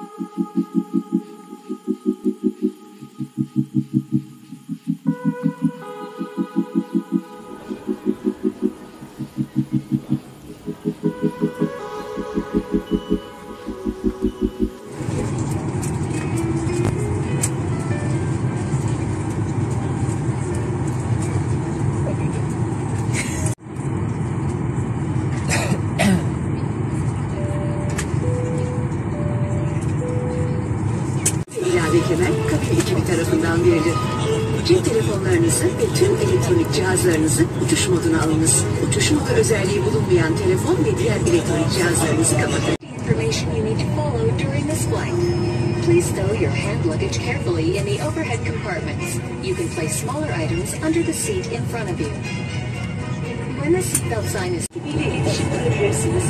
kemer kabin ekibi tarafından verilir. Cep telefonlarınızı ve tüm elektronik cihazlarınızı uçuş moduna alınız. Uçuş modu özelliği bulunmayan telefon ve diğer elektronik cihazlarınızı kapatın. Please stow your hand luggage carefully in the overhead compartments. You can place smaller items under the seat in front of you. When the seatbelt sign is ile iletişim kurabilirsiniz.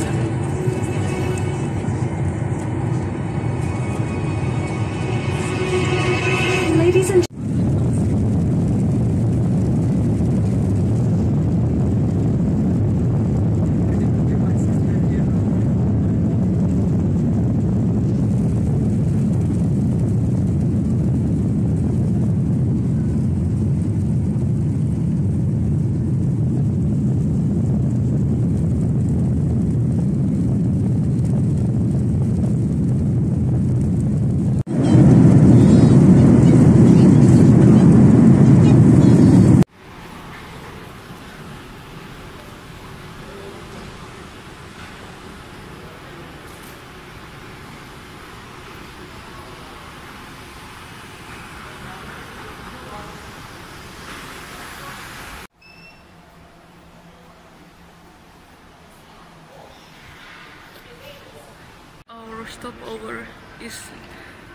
Stopover is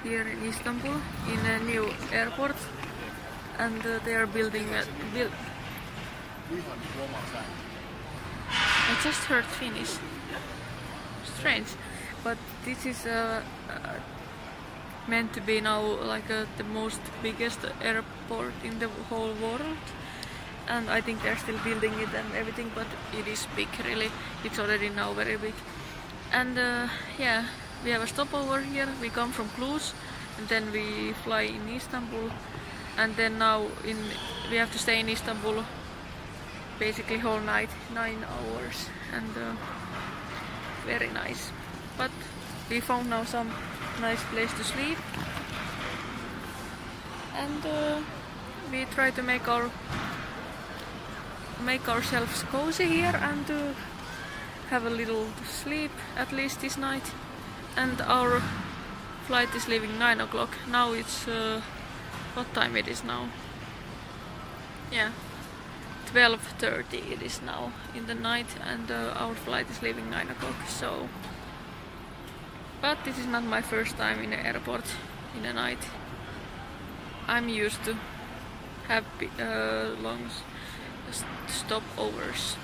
here in Istanbul in a new airport and uh, they are building a build I just heard Finnish. Strange. But this is uh, uh, meant to be now like uh, the most biggest airport in the whole world. And I think they're still building it and everything, but it is big really. It's already now very big. And uh, yeah, we have a stopover here. We come from Cluj and then we fly in Istanbul. And then now in we have to stay in Istanbul basically whole night, nine hours, and uh, very nice. But we found now some nice place to sleep, and uh, we try to make our make ourselves cozy here and uh, have a little sleep at least this night. And our flight is leaving nine o'clock. Now it's uh, what time it is now? Yeah, 12.30 it is now in the night and uh, our flight is leaving 9 o'clock so but this is not my first time in the airport in the night I'm used to have uh, long stopovers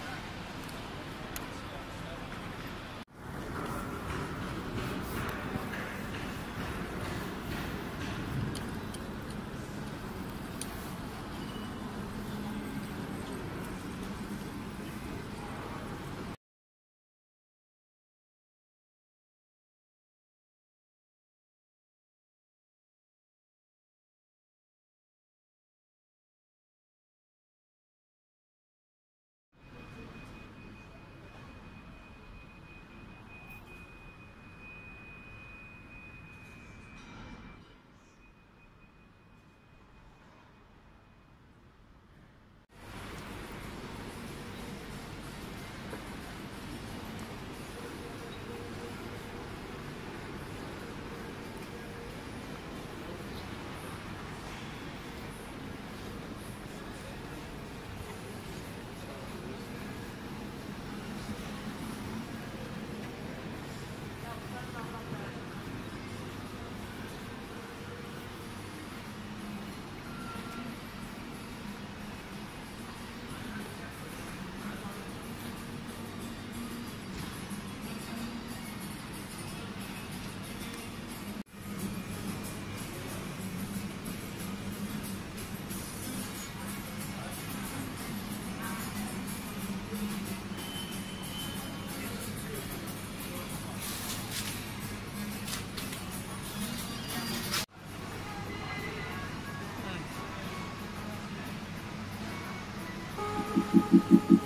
So still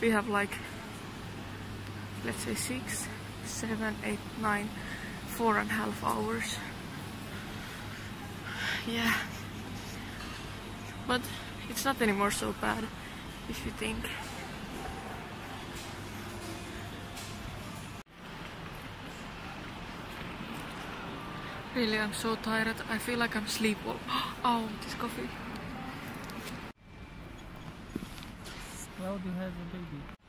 we have like let's say six, seven, eight, nine, four and a half hours. Yeah. But it's not anymore so bad if you think. Really, I'm so tired. I feel like I'm sleepwalking. Oh, this coffee. You have a baby.